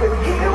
can.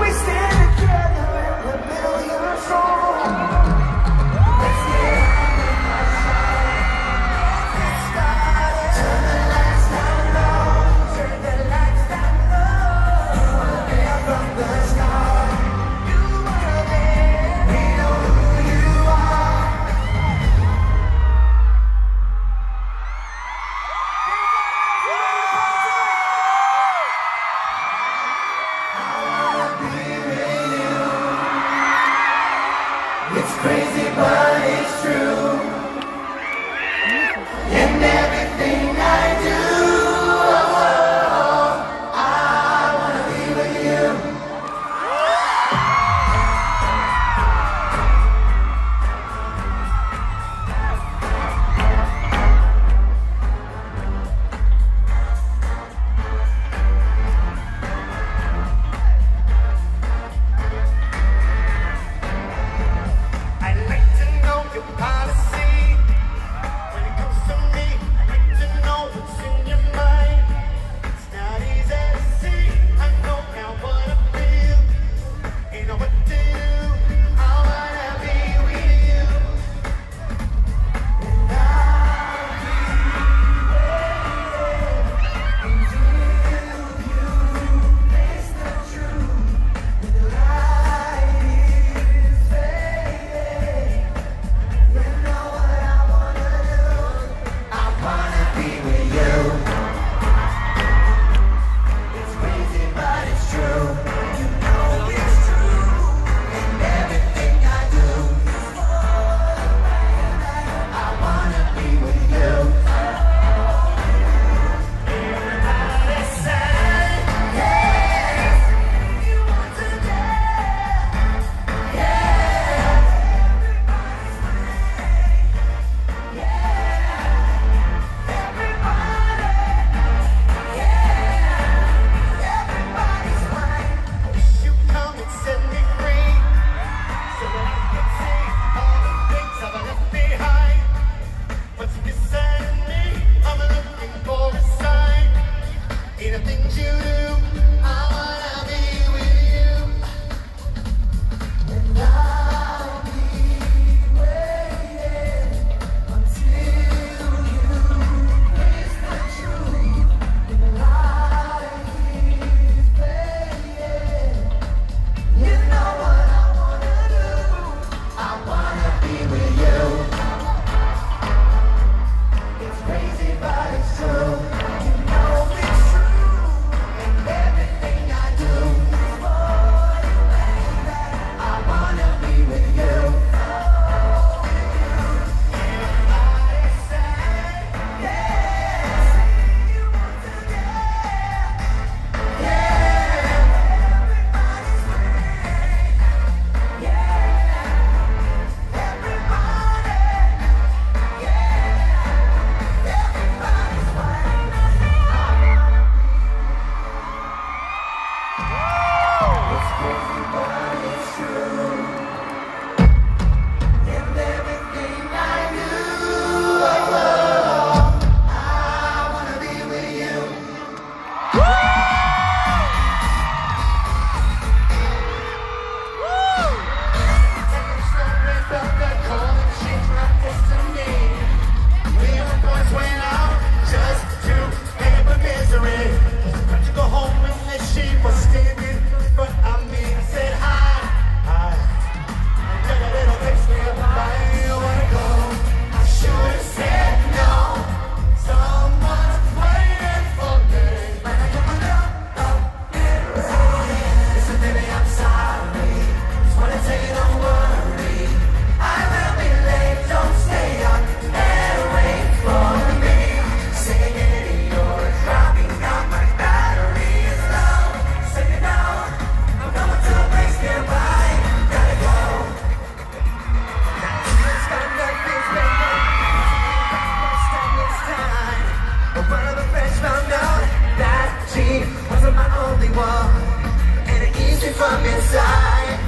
From inside.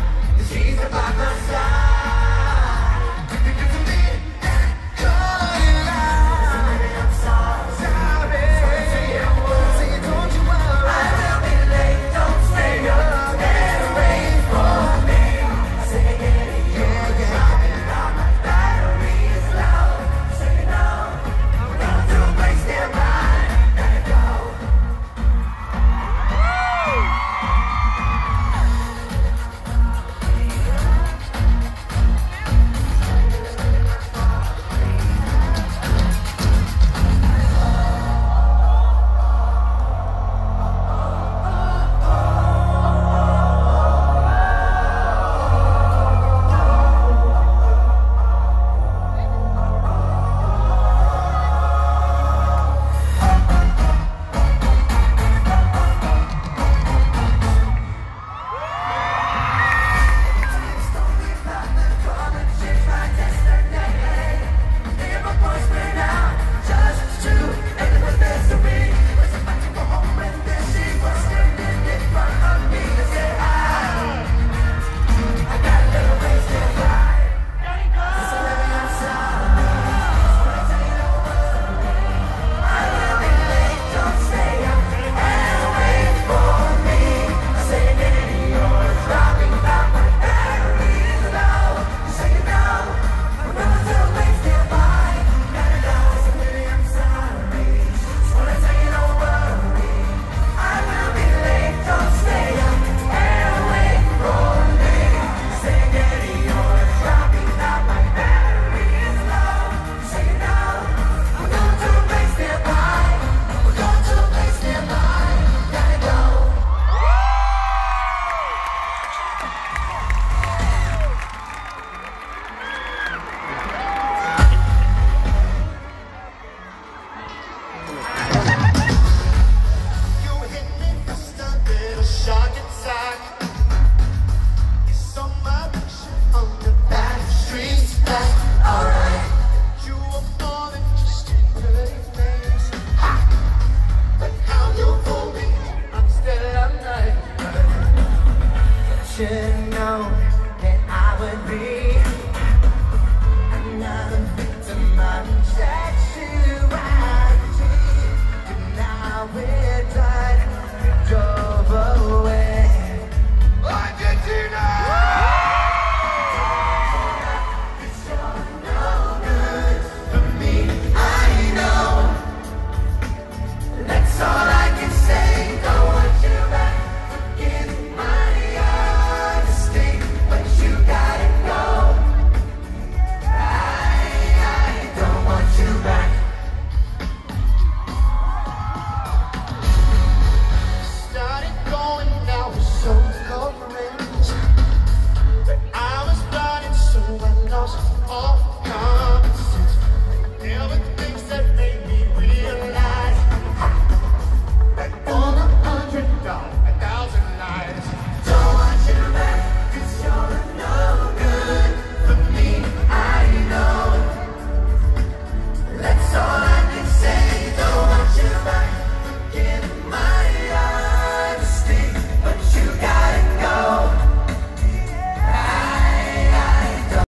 She's about my